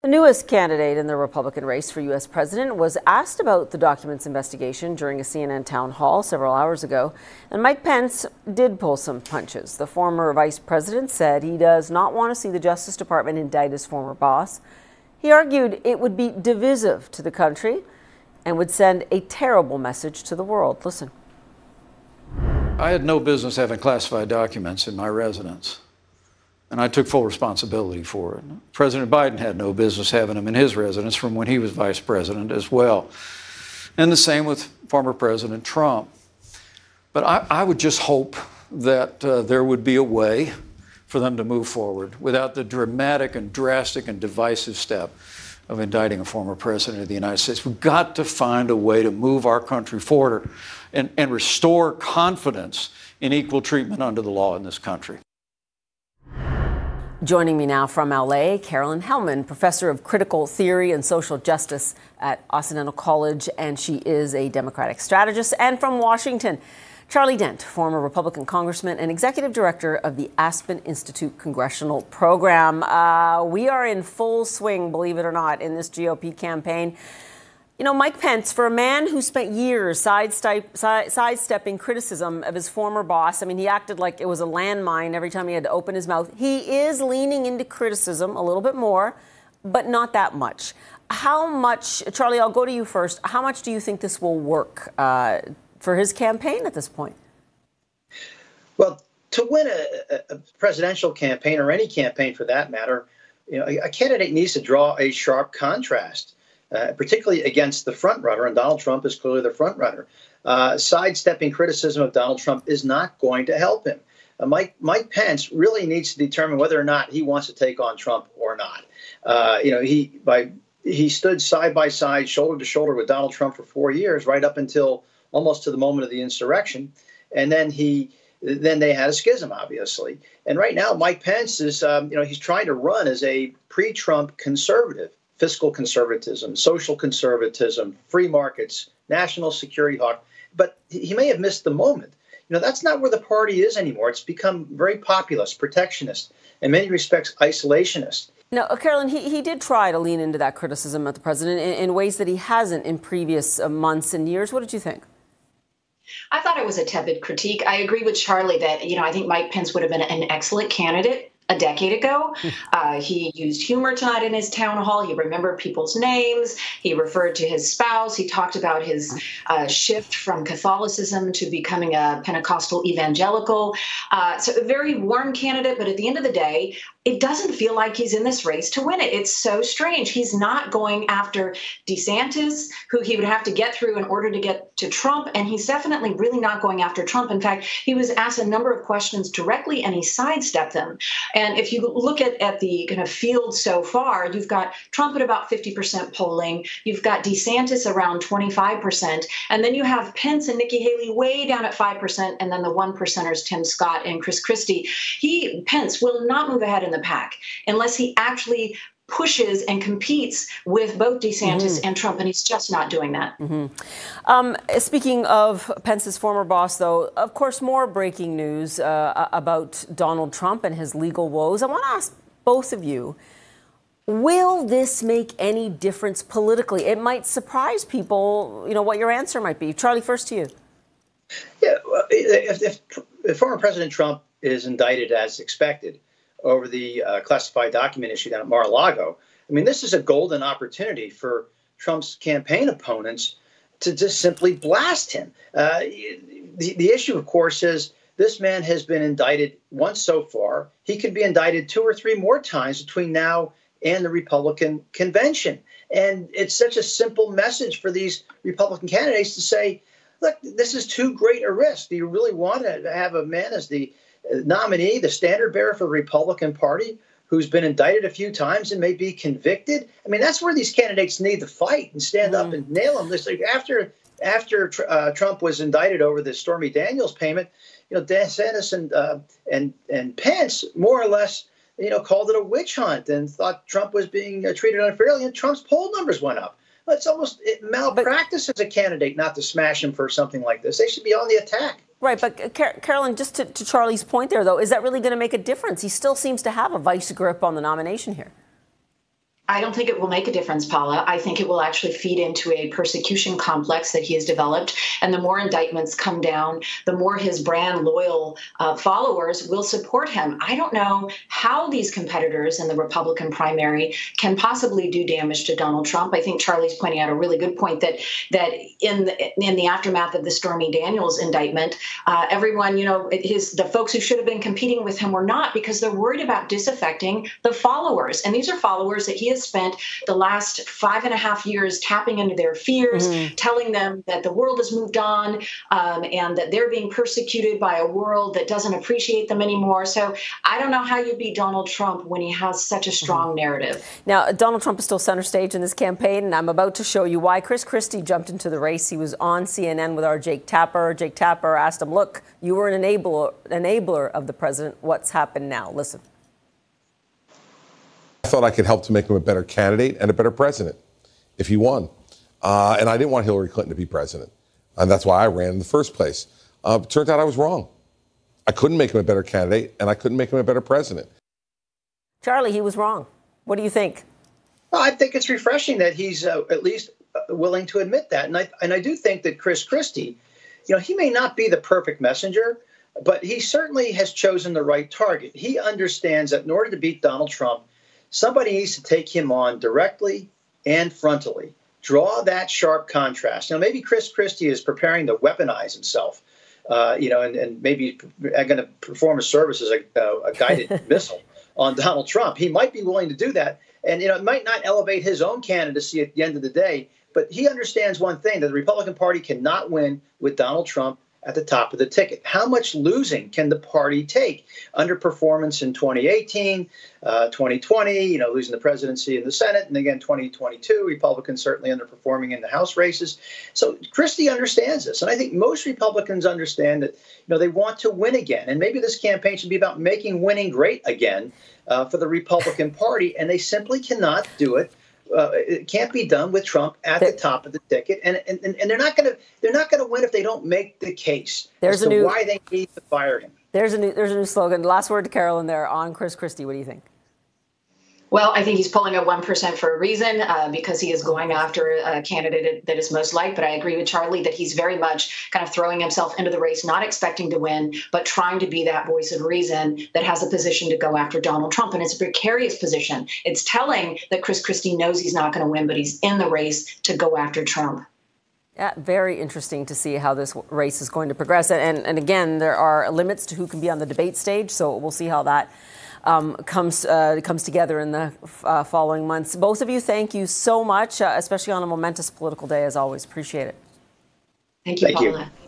The newest candidate in the Republican race for U.S. president was asked about the documents investigation during a CNN town hall several hours ago, and Mike Pence did pull some punches. The former vice president said he does not want to see the Justice Department indict his former boss. He argued it would be divisive to the country and would send a terrible message to the world. Listen. I had no business having classified documents in my residence and I took full responsibility for it. President Biden had no business having him in his residence from when he was vice president as well. And the same with former President Trump. But I, I would just hope that uh, there would be a way for them to move forward without the dramatic and drastic and divisive step of indicting a former president of the United States. We've got to find a way to move our country forward and, and restore confidence in equal treatment under the law in this country. Joining me now from LA, Carolyn Heldman, professor of critical theory and social justice at Occidental College, and she is a Democratic strategist. And from Washington, Charlie Dent, former Republican congressman and executive director of the Aspen Institute Congressional Program. Uh, we are in full swing, believe it or not, in this GOP campaign. You know, Mike Pence, for a man who spent years sidestep, sidestepping criticism of his former boss, I mean, he acted like it was a landmine every time he had to open his mouth. He is leaning into criticism a little bit more, but not that much. How much, Charlie, I'll go to you first. How much do you think this will work uh, for his campaign at this point? Well, to win a, a presidential campaign or any campaign for that matter, you know, a candidate needs to draw a sharp contrast uh, particularly against the front runner, and Donald Trump is clearly the front runner. Uh, sidestepping criticism of Donald Trump is not going to help him. Uh, Mike Mike Pence really needs to determine whether or not he wants to take on Trump or not. Uh, you know, he by he stood side by side, shoulder to shoulder with Donald Trump for four years, right up until almost to the moment of the insurrection, and then he then they had a schism, obviously. And right now, Mike Pence is, um, you know, he's trying to run as a pre-Trump conservative fiscal conservatism, social conservatism, free markets, national security hawk. But he may have missed the moment. You know, that's not where the party is anymore. It's become very populist, protectionist, in many respects, isolationist. Now, Carolyn, he, he did try to lean into that criticism of the president in, in ways that he hasn't in previous uh, months and years. What did you think? I thought it was a tepid critique. I agree with Charlie that, you know, I think Mike Pence would have been an excellent candidate a decade ago. Hmm. Uh, he used humor tonight in his town hall. He remembered people's names. He referred to his spouse. He talked about his hmm. uh, shift from Catholicism to becoming a Pentecostal evangelical. Uh, so, a very warm candidate, but at the end of the day, it doesn't feel like he's in this race to win it. It's so strange. He's not going after DeSantis, who he would have to get through in order to get to Trump, and he's definitely really not going after Trump. In fact, he was asked a number of questions directly and he sidestepped them. And if you look at, at the kind of field so far, you've got Trump at about 50% polling, you've got DeSantis around 25%, and then you have Pence and Nikki Haley way down at 5%, and then the one percenters, Tim Scott and Chris Christie. He, Pence, will not move ahead in the pack unless he actually pushes and competes with both DeSantis mm-hmm. and Trump, and he's just not doing that. Mm-hmm. Um, speaking of Pence's former boss, though, of course, more breaking news uh, about Donald Trump and his legal woes. I want to ask both of you. Will this make any difference politically? It might surprise people, you know, what your answer might be. Charlie, first to you. Yeah, if, if, if former President Trump is indicted as expected, over the uh, classified document issue down at Mar-a-Lago. I mean, this is a golden opportunity for Trump's campaign opponents to just simply blast him. Uh, the, the issue, of course, is this man has been indicted once so far. He could be indicted two or three more times between now and the Republican convention. And it's such a simple message for these Republican candidates to say, look, this is too great a risk. Do you really want to have a man as the nominee, the standard bearer for the Republican Party, who's been indicted a few times and may be convicted. I mean, that's where these candidates need to fight and stand mm. up and nail them. This like after after uh, Trump was indicted over the Stormy Daniels payment, you know, DeSantis and uh, and and Pence more or less, you know, called it a witch hunt and thought Trump was being uh, treated unfairly, and Trump's poll numbers went up. It's almost it malpractice but, as a candidate not to smash him for something like this. They should be on the attack. Right, but uh, Car- Carolyn, just to, to, Charlie's point there, though, is that really going to make a difference? He still seems to have a vice grip on the nomination here. I don't think it will make a difference, Paula. I think it will actually feed into a persecution complex that he has developed. And the more indictments come down, the more his brand loyal uh, followers will support him. I don't know how these competitors in the Republican primary can possibly do damage to Donald Trump. I think Charlie's pointing out a really good point that that in the, in the aftermath of the Stormy Daniels indictment, uh, everyone, you know, his the folks who should have been competing with him were not because they're worried about disaffecting the followers. And these are followers that he has has spent the last five and a half years tapping into their fears, mm-hmm. telling them that the world has moved on um, and that they're being persecuted by a world that doesn't appreciate them anymore. So I don't know how you beat Donald Trump when he has such a strong mm-hmm. narrative. Now, Donald Trump is still center stage in this campaign, and I'm about to show you why Chris Christie jumped into the race. He was on CNN with our Jake Tapper. Jake Tapper asked him, Look, you were an enabler, enabler of the president. What's happened now? Listen. I thought I could help to make him a better candidate and a better president if he won. Uh, and I didn't want Hillary Clinton to be president. And that's why I ran in the first place. Uh, turned out I was wrong. I couldn't make him a better candidate, and I couldn't make him a better president. Charlie, he was wrong. What do you think? Well, I think it's refreshing that he's uh, at least uh, willing to admit that. And I, and I do think that Chris Christie, you know, he may not be the perfect messenger, but he certainly has chosen the right target. He understands that in order to beat Donald Trump, somebody needs to take him on directly and frontally. Draw that sharp contrast. Now, maybe Chris Christie is preparing to weaponize himself, uh, you know, and, and maybe going to perform a service as a, uh, a guided missile on Donald Trump. He might be willing to do that. And, you know, it might not elevate his own candidacy at the end of the day, but he understands one thing that the Republican Party cannot win with Donald Trump at the top of the ticket. How much losing can the party take? Underperformance in 2018, uh, 2020, you know, losing the presidency in the Senate, and again 2022, Republicans certainly underperforming in the House races. So Christie understands this, and I think most Republicans understand that you know they want to win again, and maybe this campaign should be about making winning great again uh, for the Republican Party, and they simply cannot do it uh, it can't be done with Trump at the top of the ticket, and and, and they're not going to they're not going to win if they don't make the case there's a new, why they need to fire him. There's a new there's a new slogan. Last word to Carolyn there on Chris Christie. What do you think? Well, I think he's pulling at 1% for a reason uh, because he is going after a candidate that is most liked. But I agree with Charlie that he's very much kind of throwing himself into the race, not expecting to win, but trying to be that voice of reason that has a position to go after Donald Trump. And it's a precarious position. It's telling that Chris Christie knows he's not going to win, but he's in the race to go after Trump. Yeah, very interesting to see how this race is going to progress. And, and again, there are limits to who can be on the debate stage, so we'll see how that um, comes uh, comes together in the uh, following months. Both of you, thank you so much, uh, especially on a momentous political day as always. Appreciate it. Thank you, thank Paula. You.